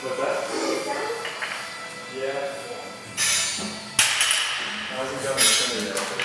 What's that? Yeah. How's it going.